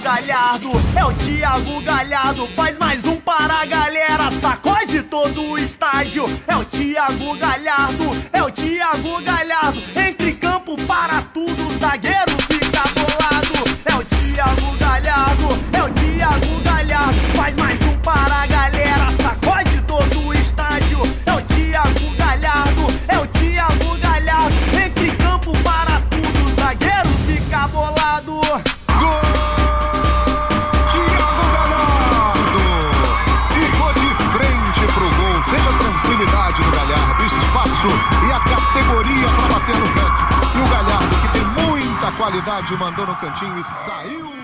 Galhardo, é o Thiago Galhardo. Faz mais um para a galera, sacode todo o estádio. É o Thiago Galhardo, é o Thiago Galhardo. Entre campo para tudo, zagueiro fica bolado. É o Thiago Galhardo, é o Thiago Galhardo. Faz mais um para a galera, sacode todo o estádio. É o Thiago Galhardo, é o Thiago Galhardo. Entre campo para tudo, zagueiro fica bolado. Qualidade, mandou no cantinho e saiu.